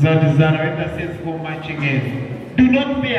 That is the Saints for marching in. Do not fear.